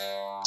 you